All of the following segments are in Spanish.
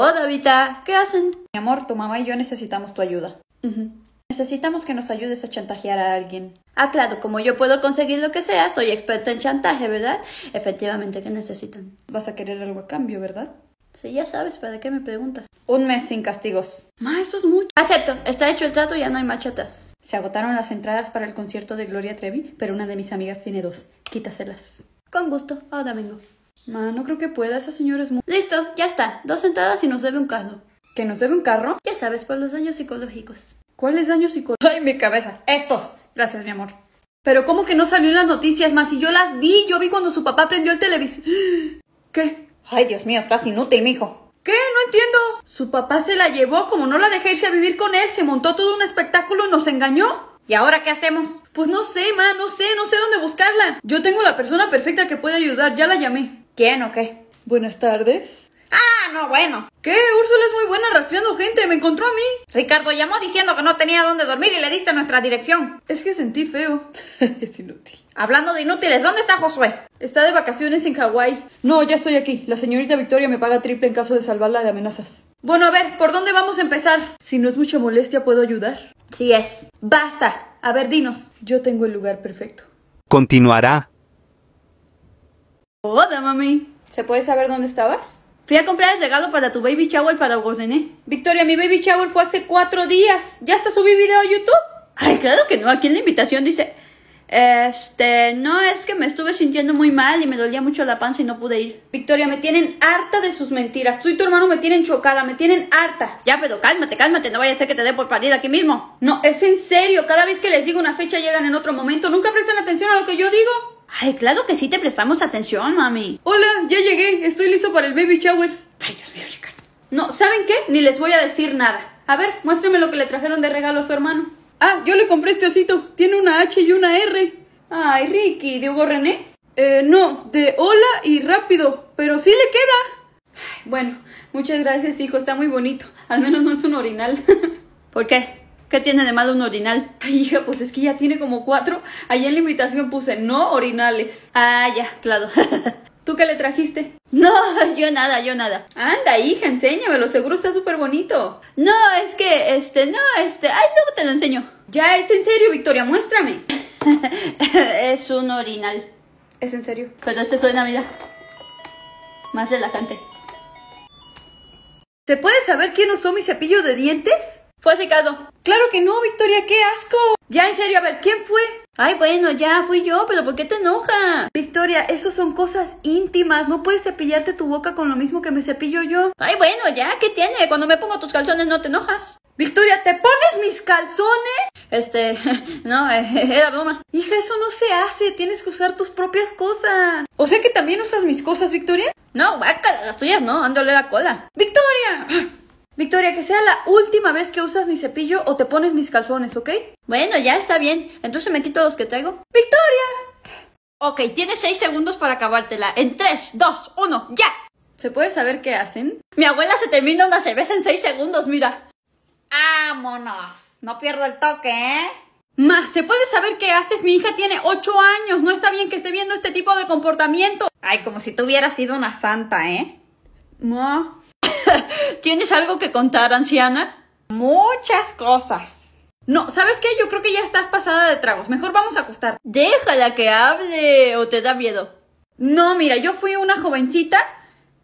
Hola, Vita. ¿Qué hacen? Mi amor, tu mamá y yo necesitamos tu ayuda. Necesitamos que nos ayudes a chantajear a alguien. Ah, claro, como yo puedo conseguir lo que sea, soy experta en chantaje, ¿verdad? Efectivamente, ¿qué necesitan? Vas a querer algo a cambio, ¿verdad? Sí, ya sabes, ¿para qué me preguntas? Un mes sin castigos. Ma, eso es mucho. Acepto, está hecho el trato y ya no hay machatas. Se agotaron las entradas para el concierto de Gloria Trevi, pero una de mis amigas tiene dos. Quítaselas. Con gusto, ahora vengo. Ma, no creo que pueda, esa señora es muy... Listo, ya está. Dos entradas y nos debe un carro. ¿Que nos debe un carro? Ya sabes, por los daños psicológicos. ¿Cuáles daños psicológicos? ¡Ay, mi cabeza! ¡Estos! Gracias, mi amor. Pero ¿cómo que no salió en las noticias más? Y yo las vi, yo vi cuando su papá prendió el televisor. ¿Qué? Ay, Dios mío, estás inútil, mijo. ¿Qué? No entiendo. Su papá se la llevó, como no la dejé irse a vivir con él, se montó todo un espectáculo y nos engañó. ¿Y ahora qué hacemos? Pues no sé, ma, no sé, no sé dónde buscarla. Yo tengo la persona perfecta que puede ayudar, ya la llamé. ¿Quién o qué? Buenas tardes. Ah, no, bueno. ¿Qué? Úrsula es muy buena rastreando gente, me encontró a mí. Ricardo llamó diciendo que no tenía dónde dormir y le diste nuestra dirección. Es que sentí feo. es inútil. Hablando de inútiles, ¿dónde está Josué? Está de vacaciones en Hawái. No, ya estoy aquí. La señorita Victoria me paga triple en caso de salvarla de amenazas. Bueno, a ver, ¿por dónde vamos a empezar? Si no es mucha molestia, ¿puedo ayudar? Sí es. Basta. A ver, dinos. Yo tengo el lugar perfecto. Continuará. Hola, mami. ¿Se puede saber dónde estabas? Fui a comprar el regalo para tu baby shower para René. Victoria, mi baby shower fue hace cuatro días. ¿Ya hasta subí video a YouTube? Ay, claro que no. Aquí en la invitación dice... Este, no, es que me estuve sintiendo muy mal y me dolía mucho la panza y no pude ir. Victoria, me tienen harta de sus mentiras. Tú y tu hermano me tienen chocada, me tienen harta. Ya, pero cálmate, cálmate, no vaya a ser que te dé por perdida aquí mismo. No, es en serio. Cada vez que les digo una fecha llegan en otro momento. Nunca prestan atención a lo que yo digo. Ay, claro que sí te prestamos atención, mami. Hola, ya llegué. Estoy listo para el baby shower. Ay, Dios mío, Ricardo. No, ¿saben qué? Ni les voy a decir nada. A ver, muéstrame lo que le trajeron de regalo a su hermano. Ah, yo le compré este osito. Tiene una H y una R. Ay, Ricky, ¿de Hugo René? Eh, no, de hola y rápido, pero sí le queda. Ay, bueno, muchas gracias, hijo, está muy bonito. Al menos no es un orinal. ¿Por qué? ¿Qué tiene de malo un orinal? Ay, hija, pues es que ya tiene como cuatro. Allá en la invitación puse no orinales. Ah, ya, claro. ¿Tú qué le trajiste? No, yo nada, yo nada. Anda, hija, enséñamelo, seguro está súper bonito. No, es que, este, no, este, ay, luego te lo enseño. Ya, es en serio, Victoria, muéstrame. es un orinal. ¿Es en serio? Pero este suena, mira. Más relajante. ¿Se puede saber quién usó mi cepillo de dientes? Fue Ricardo. Claro que no, Victoria, qué asco. Ya, en serio, a ver, ¿quién fue? Ay, bueno, ya fui yo, pero ¿por qué te enoja? Victoria, eso son cosas íntimas. No puedes cepillarte tu boca con lo mismo que me cepillo yo. Ay, bueno, ya, ¿qué tiene? Cuando me pongo tus calzones no te enojas. Victoria, ¿te pones mis calzones? Este, no, era broma. Hija, eso no se hace. Tienes que usar tus propias cosas. O sea que también usas mis cosas, Victoria. No, vaca, las tuyas no, ándale la cola. ¡Victoria! Victoria, que sea la última vez que usas mi cepillo o te pones mis calzones, ¿ok? Bueno, ya está bien. Entonces me quito los que traigo. ¡Victoria! Ok, tienes seis segundos para acabártela. En tres, dos, uno, ya. ¿Se puede saber qué hacen? Mi abuela se termina una cerveza en seis segundos, mira. ¡Vámonos! No pierdo el toque, ¿eh? Ma, ¿se puede saber qué haces? Mi hija tiene ocho años. No está bien que esté viendo este tipo de comportamiento. Ay, como si tú hubieras sido una santa, ¿eh? Ma. ¿Tienes algo que contar, anciana? Muchas cosas. No, ¿sabes qué? Yo creo que ya estás pasada de tragos. Mejor vamos a acostar. Déjala que hable o te da miedo. No, mira, yo fui una jovencita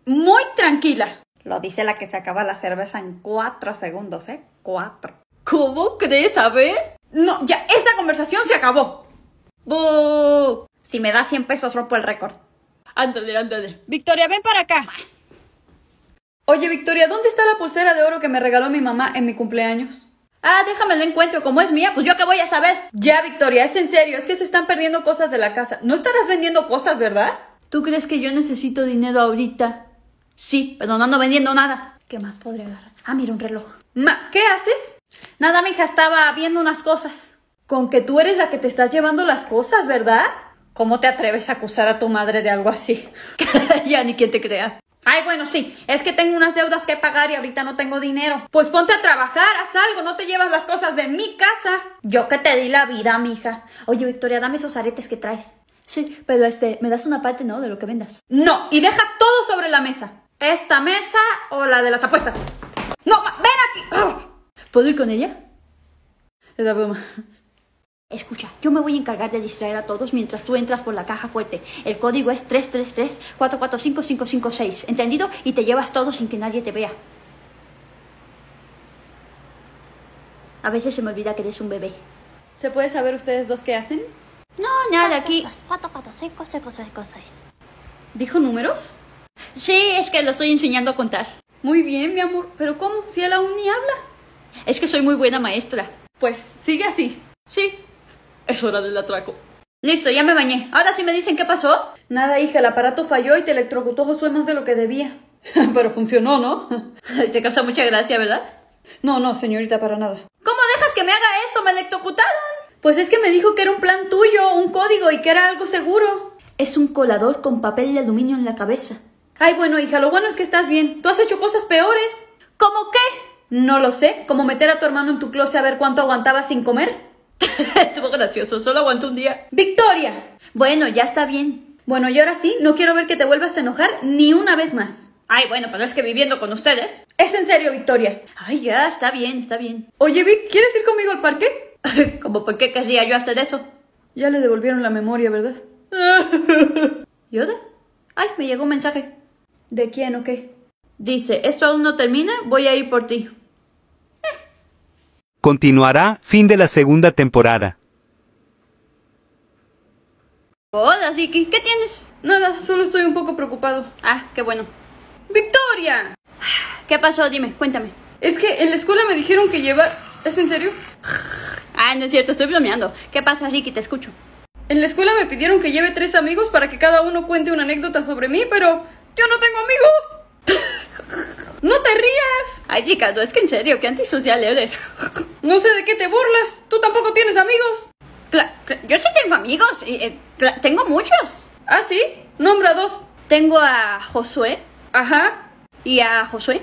muy tranquila. Lo dice la que se acaba la cerveza en cuatro segundos, ¿eh? Cuatro. ¿Cómo crees? A ver. No, ya, esta conversación se acabó. ¡Bú! Si me da 100 pesos, rompo el récord. Ándale, ándale. Victoria, ven para acá. Oye, Victoria, ¿dónde está la pulsera de oro que me regaló mi mamá en mi cumpleaños? Ah, déjame la encuentro, como es mía, pues yo qué voy a saber. Ya, Victoria, es en serio, es que se están perdiendo cosas de la casa. No estarás vendiendo cosas, ¿verdad? ¿Tú crees que yo necesito dinero ahorita? Sí, pero no ando vendiendo nada. ¿Qué más podría agarrar? Ah, mira, un reloj. Ma, ¿qué haces? Nada, mija, estaba viendo unas cosas. Con que tú eres la que te estás llevando las cosas, ¿verdad? ¿Cómo te atreves a acusar a tu madre de algo así? ya ni quien te crea. Ay, bueno, sí, es que tengo unas deudas que pagar y ahorita no tengo dinero. Pues ponte a trabajar, haz algo, no te llevas las cosas de mi casa. Yo que te di la vida, mija. Oye, Victoria, dame esos aretes que traes. Sí, pero este, me das una parte, ¿no? De lo que vendas. No, y deja todo sobre la mesa. ¿Esta mesa o la de las apuestas? ¡No! ¡Ven aquí! ¿Puedo ir con ella? Es la broma. Escucha, yo me voy a encargar de distraer a todos mientras tú entras por la caja fuerte. El código es 333-445-556, ¿entendido? Y te llevas todo sin que nadie te vea. A veces se me olvida que eres un bebé. ¿Se puede saber ustedes dos qué hacen? No, nada, aquí. 4455656. ¿Dijo números? Sí, es que lo estoy enseñando a contar. Muy bien, mi amor. ¿Pero cómo? Si él aún ni habla. Es que soy muy buena maestra. Pues sigue así. Sí. Es hora del atraco. Listo, ya me bañé. Ahora sí me dicen qué pasó. Nada, hija, el aparato falló y te electrocutó Josué más de lo que debía. Pero funcionó, ¿no? Te causa mucha gracia, ¿verdad? No, no, señorita, para nada. ¿Cómo dejas que me haga eso? Me electrocutaron. Pues es que me dijo que era un plan tuyo, un código y que era algo seguro. Es un colador con papel de aluminio en la cabeza. Ay, bueno, hija, lo bueno es que estás bien. Tú has hecho cosas peores. ¿Cómo qué? No lo sé, como meter a tu hermano en tu closet a ver cuánto aguantaba sin comer. Estuvo gracioso, solo aguantó un día. ¡Victoria! Bueno, ya está bien. Bueno, y ahora sí, no quiero ver que te vuelvas a enojar ni una vez más. Ay, bueno, pero es que viviendo con ustedes. Es en serio, Victoria. Ay, ya, está bien, está bien. Oye, Vic, ¿quieres ir conmigo al parque? ¿Cómo por qué querría yo hacer eso? Ya le devolvieron la memoria, ¿verdad? ¿Yoda? Ay, me llegó un mensaje. ¿De quién o qué? Dice, esto aún no termina, voy a ir por ti. Continuará fin de la segunda temporada. Hola, Ziki, ¿qué tienes? Nada, solo estoy un poco preocupado. Ah, qué bueno. ¡Victoria! ¿Qué pasó? Dime, cuéntame. Es que en la escuela me dijeron que llevar... ¿Es en serio? Ah, no es cierto, estoy bromeando. ¿Qué pasa, Ricky? Te escucho. En la escuela me pidieron que lleve tres amigos para que cada uno cuente una anécdota sobre mí, pero yo no tengo amigos. ¡No te rías! Ay, Ricardo, es que en serio, qué antisocial eres. No sé de qué te burlas. Tú tampoco tienes amigos. Cla- yo sí tengo amigos, y, eh, tengo muchos. ¿Ah, sí? Nombra dos. Tengo a Josué Ajá. y a Josué.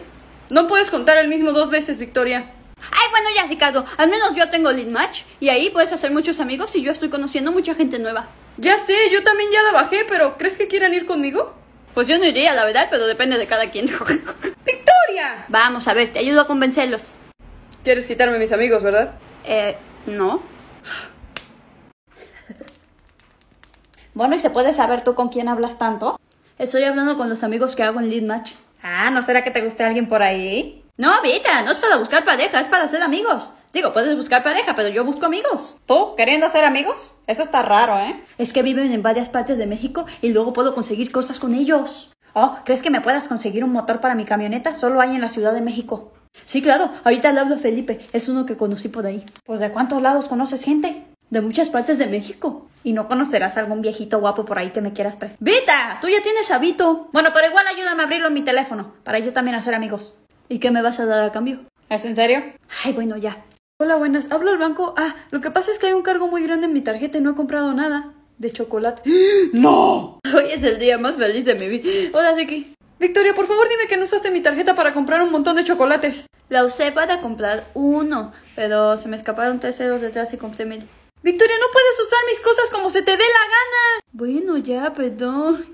No puedes contar el mismo dos veces, Victoria. Ay, bueno, ya, Ricardo, al menos yo tengo Lead Match y ahí puedes hacer muchos amigos y yo estoy conociendo mucha gente nueva. Ya sé, yo también ya la bajé, pero ¿crees que quieran ir conmigo? Pues yo no iría, la verdad, pero depende de cada quien. ¡Victoria! Vamos a ver, te ayudo a convencerlos. Quieres quitarme mis amigos, ¿verdad? Eh, no. Bueno, ¿y se puede saber tú con quién hablas tanto? Estoy hablando con los amigos que hago en Lead Match. Ah, ¿no será que te guste alguien por ahí? No, Vita, no es para buscar pareja, es para ser amigos. Digo, puedes buscar pareja, pero yo busco amigos. ¿Tú? ¿Queriendo ser amigos? Eso está raro, ¿eh? Es que viven en varias partes de México y luego puedo conseguir cosas con ellos. Oh, ¿crees que me puedas conseguir un motor para mi camioneta? Solo hay en la Ciudad de México. Sí, claro, ahorita le hablo a Felipe, es uno que conocí por ahí. Pues ¿de cuántos lados conoces gente? De muchas partes de México. Y no conocerás a algún viejito guapo por ahí que me quieras prestar. Vita, tú ya tienes habito. Bueno, pero igual ayúdame a abrirlo en mi teléfono, para yo también hacer amigos. ¿Y qué me vas a dar a cambio? ¿Es en serio? Ay, bueno, ya. Hola, buenas. Hablo al banco. Ah, lo que pasa es que hay un cargo muy grande en mi tarjeta y no he comprado nada. De chocolate. ¡No! Hoy es el día más feliz de mi vida. Hola, Siki. Victoria, por favor dime que no usaste mi tarjeta para comprar un montón de chocolates. La usé para comprar uno, pero se me escaparon tres ceros detrás y compré mil. Victoria, no puedes usar mis cosas como se te dé la gana. Bueno, ya, perdón.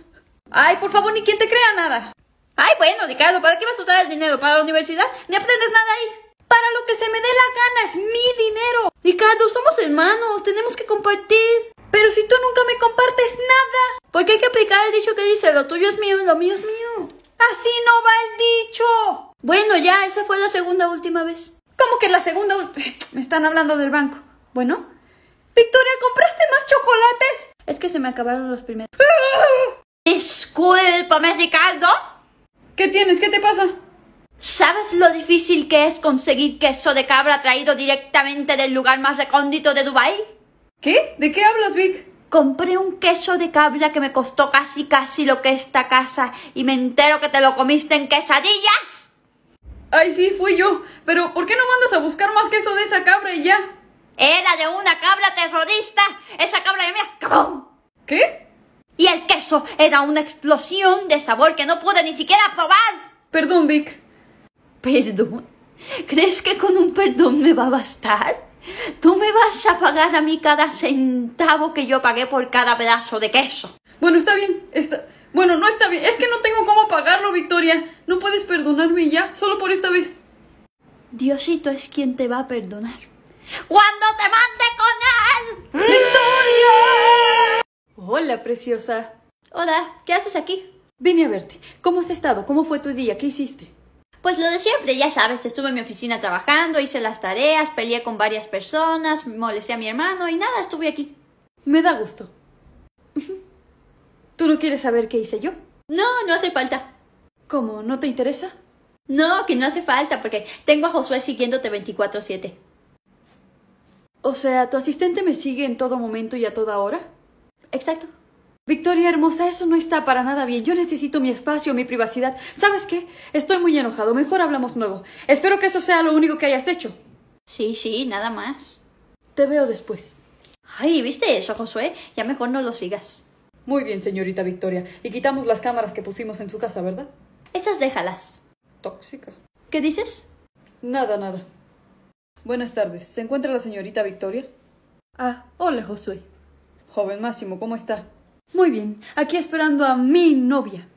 Ay, por favor, ni quien te crea nada. Ay, bueno, Ricardo, ¿para qué vas a usar el dinero? ¿Para la universidad? Ni aprendes nada ahí. Para lo que se me dé la gana, es mi dinero. Ricardo, somos hermanos, tenemos que compartir. Pero si tú nunca me compartes nada. Porque hay que aplicar el dicho que dice, lo tuyo es mío y lo mío es mío. Así no va el dicho. Bueno, ya, esa fue la segunda última vez. ¿Cómo que la segunda? Me están hablando del banco. Bueno. Victoria, ¿compraste más chocolates? Es que se me acabaron los primeros. Discúlpame, Ricardo. ¿Qué tienes? ¿Qué te pasa? ¿Sabes lo difícil que es conseguir queso de cabra traído directamente del lugar más recóndito de Dubái? ¿Qué? ¿De qué hablas, Vic? Compré un queso de cabra que me costó casi casi lo que esta casa y me entero que te lo comiste en quesadillas. Ay, sí, fui yo. Pero, ¿por qué no mandas a buscar más queso de esa cabra y ya? Era de una cabra terrorista. Esa cabra de mía, ¡cabum! ¿Qué? Y el queso era una explosión de sabor que no pude ni siquiera probar. Perdón, Vic. ¿Perdón? ¿Crees que con un perdón me va a bastar? Tú me vas a pagar a mí cada centavo que yo pagué por cada pedazo de queso. Bueno, está bien. Está... Bueno, no está bien. Es que no tengo cómo pagarlo, Victoria. No puedes perdonarme ya, solo por esta vez. Diosito es quien te va a perdonar. ¡Cuando te mande con él! ¡Victoria! Hola, preciosa. Hola, ¿qué haces aquí? Vine a verte. ¿Cómo has estado? ¿Cómo fue tu día? ¿Qué hiciste? Pues lo de siempre, ya sabes, estuve en mi oficina trabajando, hice las tareas, peleé con varias personas, molesté a mi hermano y nada, estuve aquí. Me da gusto. ¿Tú no quieres saber qué hice yo? No, no hace falta. ¿Cómo? ¿No te interesa? No, que no hace falta, porque tengo a Josué siguiéndote 24-7. O sea, ¿tu asistente me sigue en todo momento y a toda hora? Exacto. Victoria hermosa, eso no está para nada bien. Yo necesito mi espacio, mi privacidad. ¿Sabes qué? Estoy muy enojado. Mejor hablamos luego. Espero que eso sea lo único que hayas hecho. Sí, sí, nada más. Te veo después. Ay, ¿viste eso, Josué? Ya mejor no lo sigas. Muy bien, señorita Victoria. Y quitamos las cámaras que pusimos en su casa, ¿verdad? Esas déjalas. Tóxica. ¿Qué dices? Nada, nada. Buenas tardes. ¿Se encuentra la señorita Victoria? Ah, hola, Josué. Joven Máximo, ¿cómo está? Muy bien. Aquí esperando a mi novia.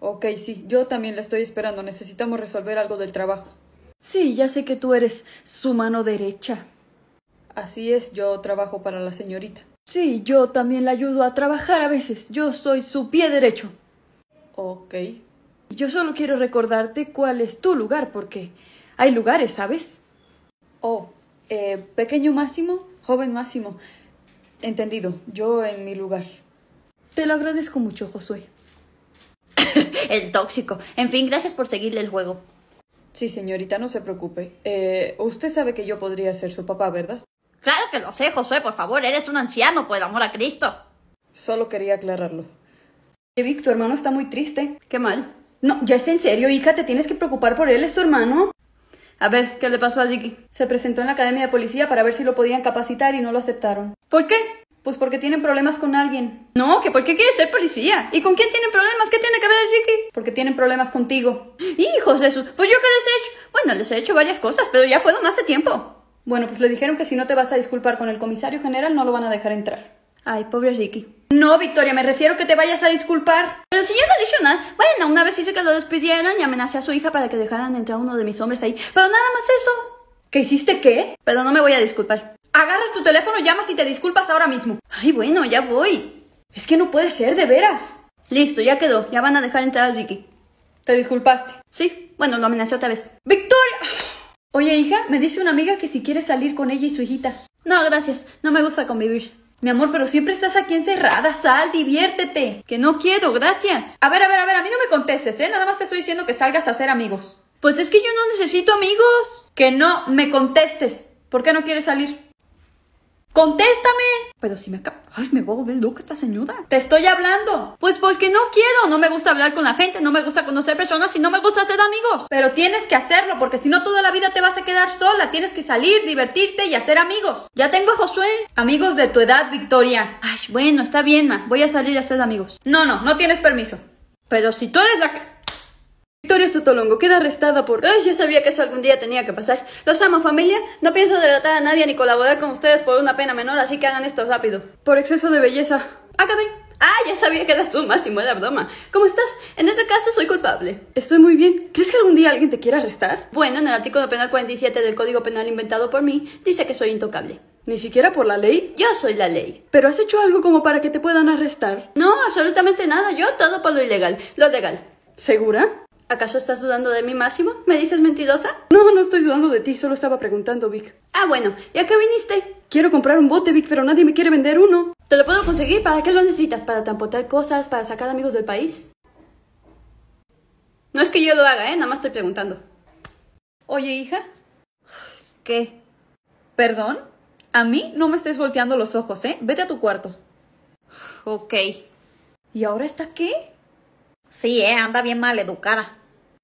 Ok, sí, yo también la estoy esperando. Necesitamos resolver algo del trabajo. Sí, ya sé que tú eres su mano derecha. Así es, yo trabajo para la señorita. Sí, yo también la ayudo a trabajar a veces. Yo soy su pie derecho. Ok. Yo solo quiero recordarte cuál es tu lugar, porque hay lugares, ¿sabes? Oh, eh, pequeño Máximo, joven Máximo. Entendido, yo en mi lugar. Te lo agradezco mucho, Josué. El tóxico. En fin, gracias por seguirle el juego. Sí, señorita, no se preocupe. Eh, usted sabe que yo podría ser su papá, ¿verdad? Claro que lo sé, Josué, por favor, eres un anciano, por el amor a Cristo. Solo quería aclararlo. Vic, tu hermano está muy triste. Qué mal. No, ya es en serio, hija, te tienes que preocupar por él, es tu hermano. A ver, ¿qué le pasó a Ricky? Se presentó en la academia de policía para ver si lo podían capacitar y no lo aceptaron. ¿Por qué? Pues porque tienen problemas con alguien. No, que por qué quiere ser policía. ¿Y con quién tienen problemas? ¿Qué tiene que ver Ricky? Porque tienen problemas contigo. Hijos de su... Pues yo qué les he hecho. Bueno, les he hecho varias cosas, pero ya fueron hace tiempo. Bueno, pues le dijeron que si no te vas a disculpar con el comisario general no lo van a dejar entrar. Ay, pobre Ricky. No, Victoria, me refiero que te vayas a disculpar. Pero si yo no he dicho nada. Bueno, una vez hice que lo despidieran y amenacé a su hija para que dejaran entrar uno de mis hombres ahí. Pero nada más eso. ¿Qué hiciste qué? Pero no me voy a disculpar. Agarras tu teléfono, llamas y te disculpas ahora mismo. Ay, bueno, ya voy. Es que no puede ser, de veras. Listo, ya quedó. Ya van a dejar entrar a Ricky. ¿Te disculpaste? Sí, bueno, lo amenacé otra vez. ¡Victoria! Oye, hija, me dice una amiga que si quieres salir con ella y su hijita. No, gracias. No me gusta convivir. Mi amor, pero siempre estás aquí encerrada. Sal, diviértete. Que no quiero, gracias. A ver, a ver, a ver, a mí no me contestes, ¿eh? Nada más te estoy diciendo que salgas a hacer amigos. Pues es que yo no necesito amigos. Que no me contestes. ¿Por qué no quieres salir? ¡Contéstame! Pero si me acaba... Ay, me voy a volver loca esta señora. Te estoy hablando. Pues porque no quiero. No me gusta hablar con la gente, no me gusta conocer personas y no me gusta hacer amigos. Pero tienes que hacerlo porque si no toda la vida te vas a quedar sola. Tienes que salir, divertirte y hacer amigos. Ya tengo a Josué. Amigos de tu edad, Victoria. Ay, bueno, está bien, ma. Voy a salir a hacer amigos. No, no, no tienes permiso. Pero si tú eres la que... Victoria Sotolongo queda arrestada por... Ay, yo sabía que eso algún día tenía que pasar. Los amo, familia. No pienso delatar a nadie ni colaborar con ustedes por una pena menor, así que hagan esto rápido. Por exceso de belleza. Hágate. Ah, ya sabía que eras tú, Máximo, era broma. ¿Cómo estás? En ese caso soy culpable. Estoy muy bien. ¿Crees que algún día alguien te quiera arrestar? Bueno, en el artículo penal 47 del Código Penal inventado por mí, dice que soy intocable. ¿Ni siquiera por la ley? Yo soy la ley. ¿Pero has hecho algo como para que te puedan arrestar? No, absolutamente nada. Yo todo por lo ilegal. Lo legal. ¿Segura? ¿Acaso estás dudando de mí, Máximo? ¿Me dices mentirosa? No, no estoy dudando de ti, solo estaba preguntando, Vic. Ah, bueno, ¿y a qué viniste? Quiero comprar un bote, Vic, pero nadie me quiere vender uno. ¿Te lo puedo conseguir? ¿Para qué lo necesitas? ¿Para transportar cosas? ¿Para sacar amigos del país? No es que yo lo haga, ¿eh? Nada más estoy preguntando. Oye, hija. ¿Qué? ¿Perdón? A mí no me estés volteando los ojos, ¿eh? Vete a tu cuarto. Ok. ¿Y ahora está qué? Sí, eh, anda bien mal educada.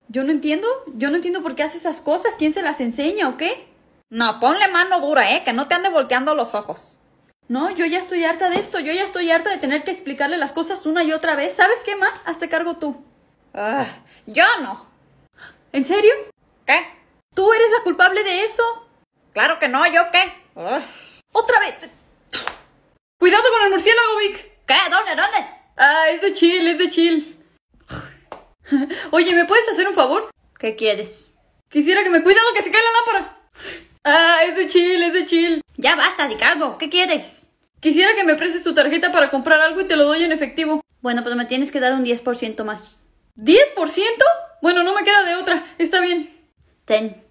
Yo no entiendo, yo no entiendo por qué hace esas cosas, quién se las enseña o qué. No, ponle mano dura, eh, que no te ande volteando los ojos. No, yo ya estoy harta de esto, yo ya estoy harta de tener que explicarle las cosas una y otra vez. ¿Sabes qué, Ma? Hazte cargo tú. Ah, yo no. ¿En serio? ¿Qué? ¿Tú eres la culpable de eso? Claro que no, ¿yo qué? ¡Otra vez! ¡Cuidado con el murciélago, Vic! ¿Qué? ¿Dónde? ¿Dónde? Ah, es de chill, es de chill. Oye, ¿me puedes hacer un favor? ¿Qué quieres? Quisiera que me cuidado que se cae la lámpara. Ah, es de chill, es de chill. Ya basta, Ricardo. ¿Qué quieres? Quisiera que me prestes tu tarjeta para comprar algo y te lo doy en efectivo. Bueno, pero me tienes que dar un 10% más. ¿10%? Bueno, no me queda de otra. Está bien. Ten.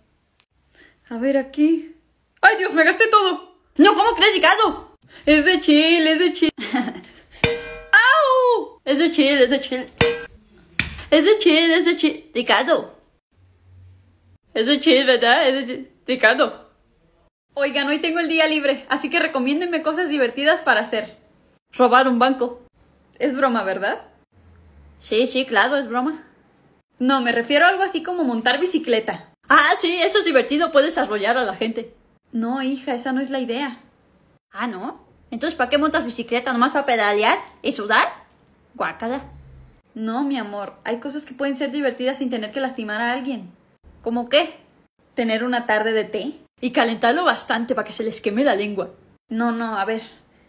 A ver aquí. ¡Ay, Dios, me gasté todo! No, ¿cómo crees, Ricardo? Es de chill, es de chill. ¡Au! Es de chill, es de chill. Es de chill, es de chill. Ricardo. Es de chill, ¿verdad? Es de chill. Ricardo. Oigan, hoy tengo el día libre, así que recomiéndenme cosas divertidas para hacer. Robar un banco. Es broma, ¿verdad? Sí, sí, claro, es broma. No, me refiero a algo así como montar bicicleta. Ah, sí, eso es divertido, puedes arrollar a la gente. No, hija, esa no es la idea. Ah, ¿no? Entonces, ¿para qué montas bicicleta? ¿Nomás para pedalear y sudar? Guácala. No, mi amor, hay cosas que pueden ser divertidas sin tener que lastimar a alguien. ¿Cómo qué? Tener una tarde de té Y calentarlo bastante para que se les queme la lengua. No, no, a ver.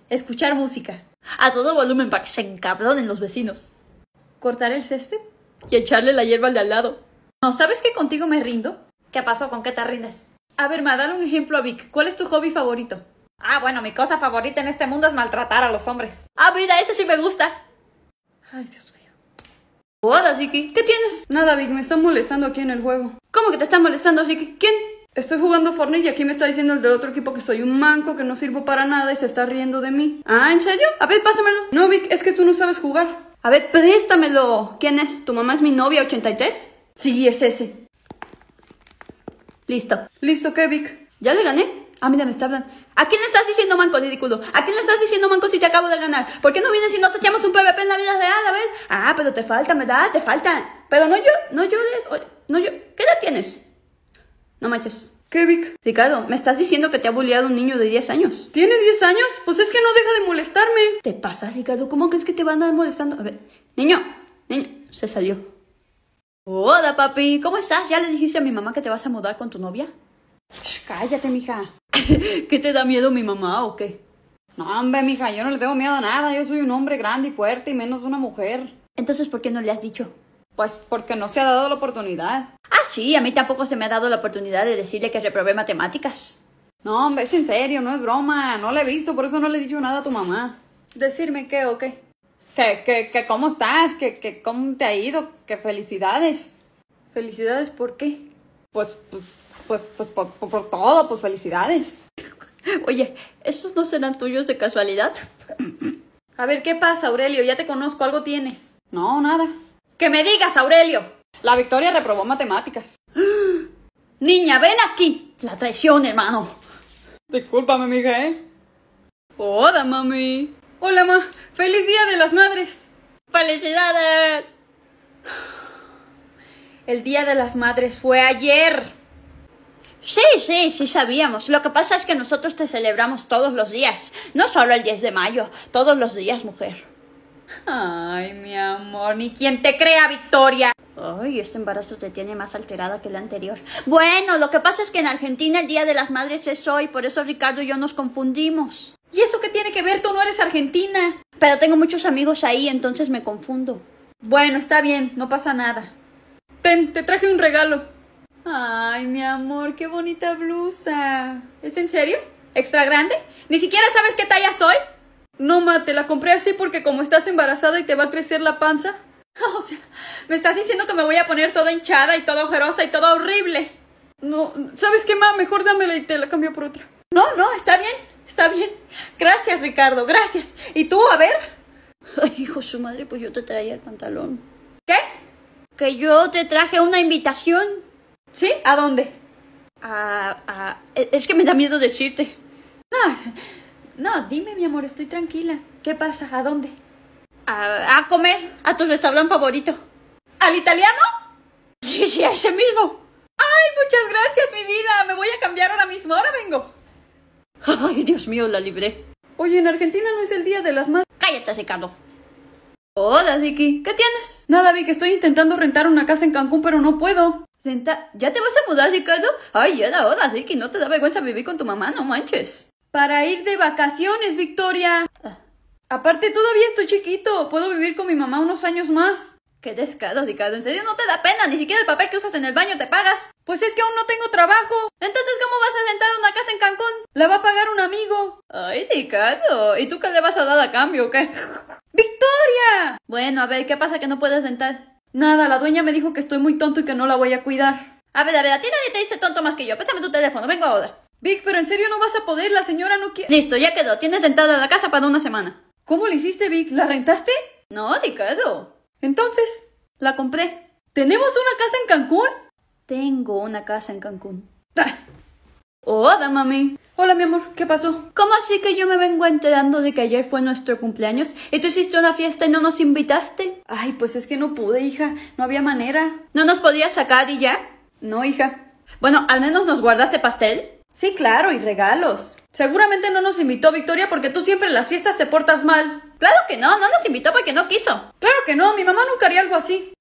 Escuchar música. A todo volumen para que se encabronen los vecinos. Cortar el césped. Y echarle la hierba al de al lado. No, ¿sabes que contigo me rindo? ¿Qué pasó? ¿Con qué te rindes? A ver, ma, dale un ejemplo a Vic. ¿Cuál es tu hobby favorito? Ah, bueno, mi cosa favorita en este mundo es maltratar a los hombres. Ah, mira, ese sí me gusta. Ay, Dios Hola, Vicky. ¿Qué tienes? Nada, Vic, me están molestando aquí en el juego. ¿Cómo que te están molestando, Vicky? ¿Quién? Estoy jugando Fortnite y aquí me está diciendo el del otro equipo que soy un manco, que no sirvo para nada y se está riendo de mí. Ah, ¿en serio? A ver, pásamelo. No, Vic, es que tú no sabes jugar. A ver, préstamelo. ¿Quién es? ¿Tu mamá es mi novia 83? Sí, es ese. Listo. ¿Listo qué, Vic? ¿Ya le gané? Ah, mira, me está hablando. ¿A quién le estás diciendo manco, ridículo? ¿A quién le estás diciendo manco si te acabo de ganar? ¿Por qué no vienes y nos echamos un PvP en la vida real, a ver? Ah, pero te falta, ¿verdad? Te falta. Pero no yo, no llores, oye, no yo. ¿Qué edad tienes? No manches. ¿Qué, Vic? Ricardo, me estás diciendo que te ha bulleado un niño de 10 años. ¿Tiene 10 años? Pues es que no deja de molestarme. ¿Te pasa, Ricardo? ¿Cómo crees que te van a andar molestando? A ver, niño, niño, se salió. Hola, papi, ¿cómo estás? ¿Ya le dijiste a mi mamá que te vas a mudar con tu novia? Shh, cállate, mija. ¿Qué te da miedo mi mamá o qué? No, hombre, mija, yo no le tengo miedo a nada. Yo soy un hombre grande y fuerte y menos una mujer. Entonces, ¿por qué no le has dicho? Pues porque no se ha dado la oportunidad. Ah, sí, a mí tampoco se me ha dado la oportunidad de decirle que reprobé matemáticas. No, hombre, es en serio, no es broma. No la he visto, por eso no le he dicho nada a tu mamá. ¿Decirme qué o qué? Que, que, que cómo estás, que, que cómo te ha ido, que felicidades. ¿Felicidades por qué? Pues, pues, pues, pues por, todo, pues felicidades. Oye, ¿esos no serán tuyos de casualidad? A ver, ¿qué pasa, Aurelio? Ya te conozco, algo tienes. No, nada. ¡Que me digas, Aurelio! La Victoria reprobó matemáticas. Niña, ven aquí. La traición, hermano. Discúlpame, mija, ¿eh? Hola, mami. Hola, ma. ¡Feliz Día de las Madres! ¡Felicidades! El Día de las Madres fue ayer. Sí, sí, sí sabíamos. Lo que pasa es que nosotros te celebramos todos los días. No solo el 10 de mayo, todos los días, mujer. Ay, mi amor, ni quien te crea, Victoria. Ay, este embarazo te tiene más alterada que el anterior. Bueno, lo que pasa es que en Argentina el Día de las Madres es hoy, por eso Ricardo y yo nos confundimos. ¿Y eso qué tiene que ver? Tú no eres argentina. Pero tengo muchos amigos ahí, entonces me confundo. Bueno, está bien, no pasa nada. Ten, te traje un regalo. Ay, mi amor, qué bonita blusa. ¿Es en serio? ¿Extra grande? ¿Ni siquiera sabes qué talla soy? No, ma, te la compré así porque como estás embarazada y te va a crecer la panza. O sea, me estás diciendo que me voy a poner toda hinchada y toda ojerosa y toda horrible. No, ¿sabes qué, ma? Mejor dámela y te la cambio por otra. No, no, está bien, está bien. Gracias, Ricardo, gracias. ¿Y tú, a ver? Ay, hijo su madre, pues yo te traía el pantalón. ¿Qué? Que yo te traje una invitación. ¿Sí? ¿A dónde? A, a- e- Es que me da miedo decirte. No, no, dime, mi amor, estoy tranquila. ¿Qué pasa? ¿A dónde? A, a comer a tu restaurante favorito. ¿Al italiano? Sí, sí, a ese mismo. Ay, muchas gracias, mi vida. Me voy a cambiar ahora mismo. Ahora vengo. Ay, Dios mío, la libré. Oye, en Argentina no es el día de las madres. Cállate, Ricardo. Hola, Vicky. ¿Qué tienes? Nada, Vicky. Estoy intentando rentar una casa en Cancún, pero no puedo. Senta, ¿ya te vas a mudar, Ricardo? Ay, ya da hora, Ricky, no te da vergüenza vivir con tu mamá, no manches. Para ir de vacaciones, Victoria. Ah, Aparte, todavía estoy chiquito. Puedo vivir con mi mamá unos años más. Qué descaro, Ricardo. ¿En serio no te da pena? Ni siquiera el papel que usas en el baño te pagas. Pues es que aún no tengo trabajo. Entonces, ¿cómo vas a sentar una casa en Cancún? La va a pagar un amigo. Ay, Ricardo. ¿Y tú qué le vas a dar a cambio o qué? ¡Victoria! Bueno, a ver, ¿qué pasa que no puedes sentar? Nada, la dueña me dijo que estoy muy tonto y que no la voy a cuidar. A ver, a ver, a ti nadie te dice tonto más que yo. Pésame tu teléfono, vengo ahora. Vic, pero en serio no vas a poder, la señora no quiere. Listo, ya quedó. Tienes dentada la casa para una semana. ¿Cómo le hiciste, Vic? ¿La rentaste? No, Ricardo. Entonces, La compré. ¿tenemos una casa en Cancún? Tengo una casa en Cancún. Ah. Hola, mami. Hola, mi amor, ¿qué pasó? ¿Cómo así que yo me vengo enterando de que ayer fue nuestro cumpleaños y tú hiciste una fiesta y no nos invitaste? Ay, pues es que no pude, hija. No había manera. ¿No nos podías sacar y ya? No, hija. Bueno, al menos nos guardaste pastel. Sí, claro, y regalos. Seguramente no nos invitó Victoria porque tú siempre en las fiestas te portas mal. Claro que no, no nos invitó porque no quiso. Claro que no, mi mamá nunca haría algo así.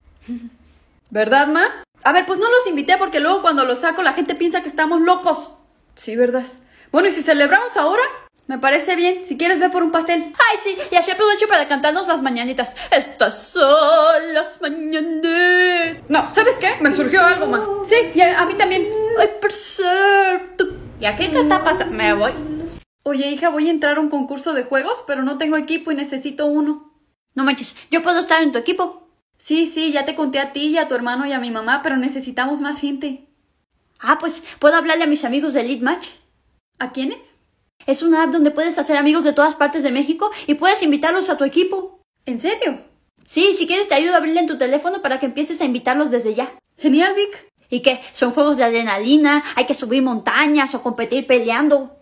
¿Verdad, ma? A ver, pues no los invité porque luego cuando los saco la gente piensa que estamos locos. Sí, ¿verdad? Bueno, ¿y si celebramos ahora? Me parece bien. Si quieres, ve por un pastel. Ay, sí, y así aprovecho para cantarnos las mañanitas. Estas son las mañanitas. No, ¿sabes qué? Me surgió algo, ma. Sí, y a, a mí también. Ay, perfecto. ¿Y a qué canta pasa? Me voy. Oye, hija, voy a entrar a un concurso de juegos, pero no tengo equipo y necesito uno. No manches, yo puedo estar en tu equipo. Sí, sí, ya te conté a ti y a tu hermano y a mi mamá, pero necesitamos más gente. Ah, pues puedo hablarle a mis amigos de Elite Match. ¿A quiénes? Es una app donde puedes hacer amigos de todas partes de México y puedes invitarlos a tu equipo. ¿En serio? Sí, si quieres te ayudo a abrirle en tu teléfono para que empieces a invitarlos desde ya. Genial, Vic. ¿Y qué? Son juegos de adrenalina, hay que subir montañas o competir peleando.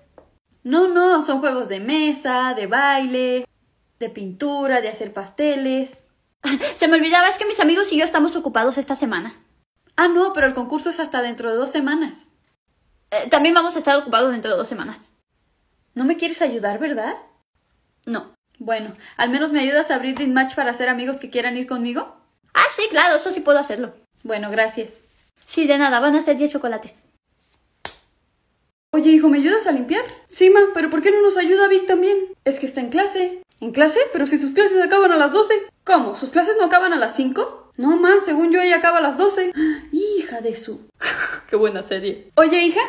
No, no, son juegos de mesa, de baile, de pintura, de hacer pasteles. Se me olvidaba, es que mis amigos y yo estamos ocupados esta semana. Ah, no, pero el concurso es hasta dentro de dos semanas. Eh, también vamos a estar ocupados dentro de dos semanas. ¿No me quieres ayudar, verdad? No. Bueno, al menos me ayudas a abrir Match para hacer amigos que quieran ir conmigo. Ah, sí, claro, eso sí puedo hacerlo. Bueno, gracias. Sí, de nada, van a ser 10 chocolates. Oye, hijo, ¿me ayudas a limpiar? Sí, ma, pero ¿por qué no nos ayuda Vic también? Es que está en clase. ¿En clase? Pero si sus clases acaban a las 12. ¿Cómo? ¿Sus clases no acaban a las 5? No, ma, según yo ella acaba a las 12. Hija de su. Qué buena serie. Oye, hija.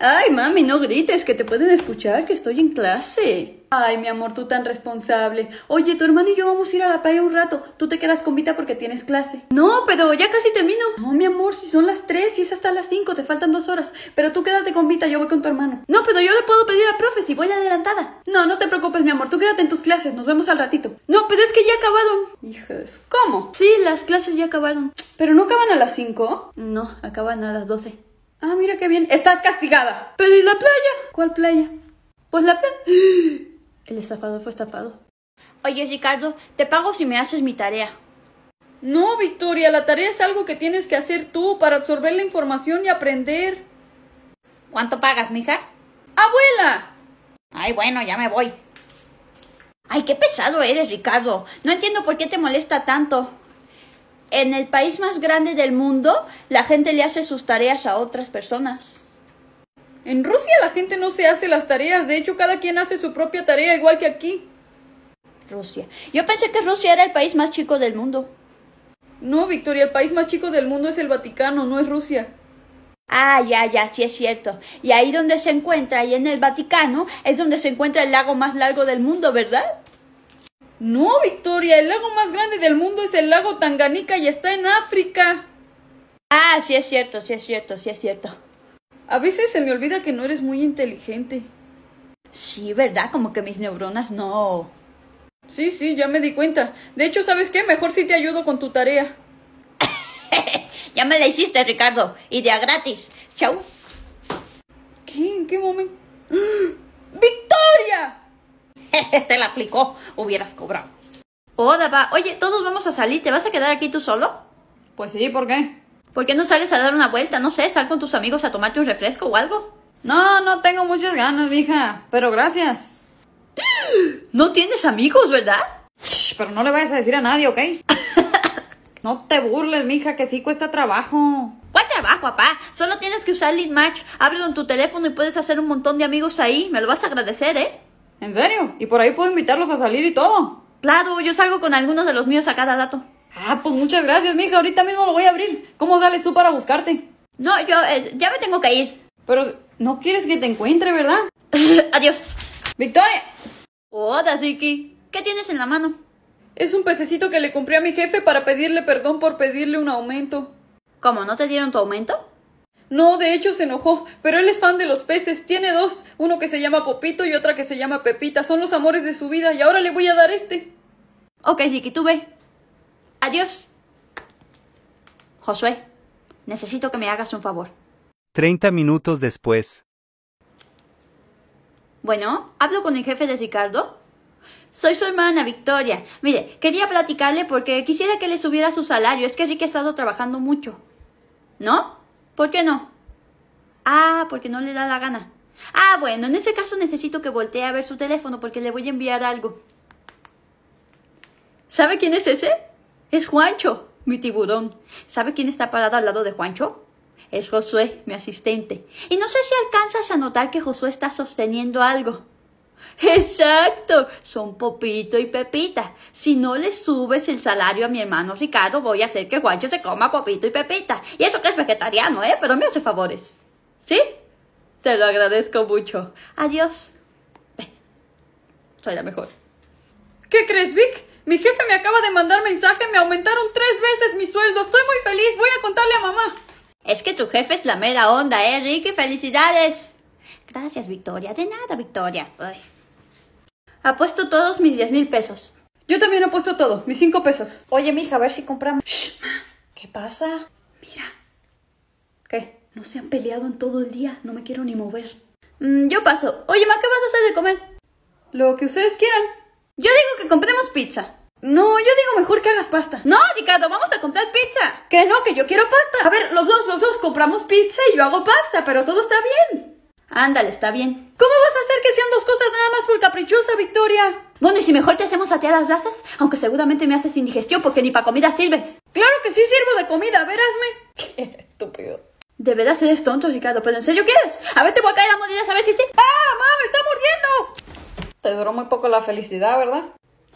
Ay, mami, no grites, que te pueden escuchar, que estoy en clase. Ay, mi amor, tú tan responsable. Oye, tu hermano y yo vamos a ir a la playa un rato. Tú te quedas con Vita porque tienes clase. No, pero ya casi termino. No, mi amor, si son las 3 y es hasta las 5, te faltan dos horas. Pero tú quédate con Vita, yo voy con tu hermano. No, pero yo le puedo pedir al profe si voy adelantada. No, no te preocupes, mi amor, tú quédate en tus clases, nos vemos al ratito. No, pero es que ya acabaron. Hija de. ¿Cómo? Sí, las clases ya acabaron. ¿Pero no acaban a las 5? No, acaban a las 12. Ah, mira qué bien. Estás castigada. ¿Pero y la playa? ¿Cuál playa? Pues la playa. El estafador fue estafado. Oye, Ricardo, te pago si me haces mi tarea. No, Victoria, la tarea es algo que tienes que hacer tú para absorber la información y aprender. ¿Cuánto pagas, mija? ¡Abuela! Ay, bueno, ya me voy. Ay, qué pesado eres, Ricardo. No entiendo por qué te molesta tanto. En el país más grande del mundo, la gente le hace sus tareas a otras personas. En Rusia la gente no se hace las tareas, de hecho cada quien hace su propia tarea igual que aquí. Rusia. Yo pensé que Rusia era el país más chico del mundo. No, Victoria, el país más chico del mundo es el Vaticano, no es Rusia. Ah, ya, ya, sí es cierto. Y ahí donde se encuentra, ahí en el Vaticano, es donde se encuentra el lago más largo del mundo, ¿verdad? No, Victoria, el lago más grande del mundo es el lago Tanganica y está en África. Ah, sí es cierto, sí es cierto, sí es cierto. A veces se me olvida que no eres muy inteligente. Sí, ¿verdad? Como que mis neuronas no. Sí, sí, ya me di cuenta. De hecho, ¿sabes qué? Mejor si te ayudo con tu tarea. ya me la hiciste, Ricardo. Idea gratis. Chau. ¿Qué? ¿En qué momento? ¡Victoria! Te la aplicó. Hubieras cobrado. Hola, va. Oye, todos vamos a salir. ¿Te vas a quedar aquí tú solo? Pues sí, ¿por qué? ¿Por qué no sales a dar una vuelta? No sé, sal con tus amigos a tomarte un refresco o algo. No, no tengo muchas ganas, mija. Pero gracias. No tienes amigos, ¿verdad? Shh, pero no le vayas a decir a nadie, ¿ok? no te burles, mija, que sí cuesta trabajo. ¿Cuál trabajo, papá? Solo tienes que usar Lead Match. Ábrelo en tu teléfono y puedes hacer un montón de amigos ahí. Me lo vas a agradecer, ¿eh? ¿En serio? ¿Y por ahí puedo invitarlos a salir y todo? Claro, yo salgo con algunos de los míos a cada dato. Ah, pues muchas gracias, mija. Ahorita mismo lo voy a abrir. ¿Cómo sales tú para buscarte? No, yo eh, ya me tengo que ir. Pero no quieres que te encuentre, ¿verdad? Adiós. ¡Victoria! Hola, Ziki. ¿Qué tienes en la mano? Es un pececito que le compré a mi jefe para pedirle perdón por pedirle un aumento. ¿Cómo? ¿No te dieron tu aumento? No, de hecho se enojó, pero él es fan de los peces. Tiene dos, uno que se llama Popito y otra que se llama Pepita. Son los amores de su vida y ahora le voy a dar este. Ok, Ziki, tú ve. Adiós. Josué, necesito que me hagas un favor. 30 minutos después. Bueno, ¿hablo con el jefe de Ricardo? Soy su hermana, Victoria. Mire, quería platicarle porque quisiera que le subiera su salario. Es que Ricky ha estado trabajando mucho. ¿No? ¿Por qué no? Ah, porque no le da la gana. Ah, bueno, en ese caso necesito que voltee a ver su teléfono porque le voy a enviar algo. ¿Sabe quién es ese? Es Juancho, mi tiburón. ¿Sabe quién está parado al lado de Juancho? Es Josué, mi asistente. Y no sé si alcanzas a notar que Josué está sosteniendo algo. Exacto, son Popito y Pepita. Si no le subes el salario a mi hermano Ricardo, voy a hacer que Juancho se coma Popito y Pepita. Y eso que es vegetariano, ¿eh? Pero me hace favores. ¿Sí? Te lo agradezco mucho. Adiós. Soy la mejor. ¿Qué crees, Vic? Mi jefe me acaba de mandar mensaje, me aumentaron tres veces mi sueldo. Estoy muy feliz, voy a contarle a mamá. Es que tu jefe es la mera onda, ¿eh, Ricky? ¡Felicidades! Gracias, Victoria. De nada, Victoria. Ay. Apuesto todos mis diez mil pesos. Yo también he puesto todo, mis cinco pesos. Oye, mija, a ver si compramos. Shh, ma, ¿Qué pasa? Mira, ¿Qué? no se han peleado en todo el día. No me quiero ni mover. Mm, yo paso. Oye, ma, ¿qué vas a hacer de comer? Lo que ustedes quieran. Yo digo que compremos pizza. No, yo digo mejor que hagas pasta. No, Ricardo, vamos a comprar pizza. Que no, que yo quiero pasta. A ver, los dos, los dos compramos pizza y yo hago pasta, pero todo está bien. Ándale, está bien. ¿Cómo vas a hacer que sean dos cosas nada más por caprichosa, Victoria? Bueno, ¿y si mejor te hacemos atear las brasas? Aunque seguramente me haces indigestión porque ni para comida sirves. Claro que sí sirvo de comida, verásme. Qué estúpido. De verdad eres tonto, Ricardo, pero ¿en serio quieres? A ver, te voy a caer a mordidas a ver si sí. ¡Ah, mamá, me está mordiendo! Te duró muy poco la felicidad, ¿verdad?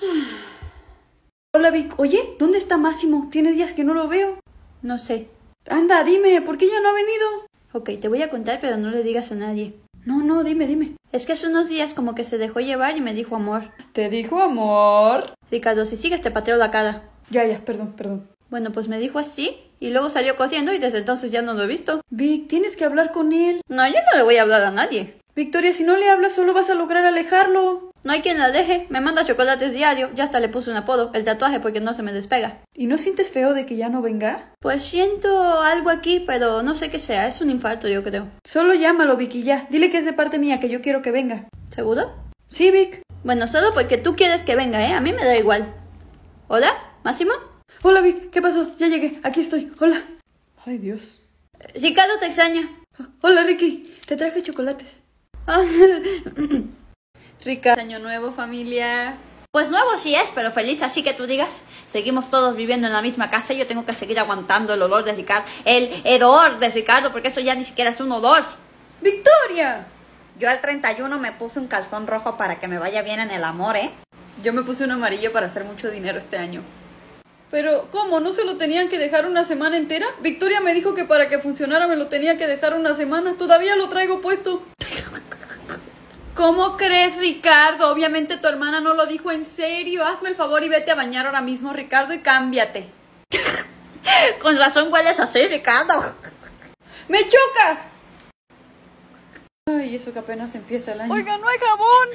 Hola, Vic. Oye, ¿dónde está Máximo? Tiene días que no lo veo. No sé. Anda, dime, ¿por qué ya no ha venido? Ok, te voy a contar, pero no le digas a nadie. No, no, dime, dime. Es que hace unos días como que se dejó llevar y me dijo amor. ¿Te dijo amor? Ricardo, si sigues te pateo la cara. Ya, ya, perdón, perdón. Bueno, pues me dijo así y luego salió corriendo y desde entonces ya no lo he visto. Vic, tienes que hablar con él. No, yo no le voy a hablar a nadie. Victoria, si no le hablas, solo vas a lograr alejarlo. No hay quien la deje. Me manda chocolates diario. Ya hasta le puse un apodo, el tatuaje, porque no se me despega. ¿Y no sientes feo de que ya no venga? Pues siento algo aquí, pero no sé qué sea. Es un infarto, yo creo. Solo llámalo, Vic, y ya. Dile que es de parte mía, que yo quiero que venga. ¿Seguro? Sí, Vic. Bueno, solo porque tú quieres que venga, ¿eh? A mí me da igual. ¿Hola? ¿Máximo? Hola, Vic. ¿Qué pasó? Ya llegué. Aquí estoy. Hola. Ay, Dios. Ricardo te extraña. Hola, Ricky. Te traje chocolates. Rica. Año nuevo, familia. Pues nuevo sí es, pero feliz así que tú digas. Seguimos todos viviendo en la misma casa y yo tengo que seguir aguantando el olor de Ricardo. El hedor de Ricardo, porque eso ya ni siquiera es un odor. ¡Victoria! Yo al 31 me puse un calzón rojo para que me vaya bien en el amor, ¿eh? Yo me puse un amarillo para hacer mucho dinero este año. Pero, ¿cómo? ¿No se lo tenían que dejar una semana entera? Victoria me dijo que para que funcionara me lo tenía que dejar una semana. Todavía lo traigo puesto. ¿Cómo crees, Ricardo? Obviamente tu hermana no lo dijo en serio. Hazme el favor y vete a bañar ahora mismo, Ricardo, y cámbiate. Con razón hueles así, Ricardo. ¡Me chocas! Ay, eso que apenas empieza el año. Oiga, no hay jabón.